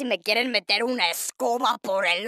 Si me quieren meter una escoba por el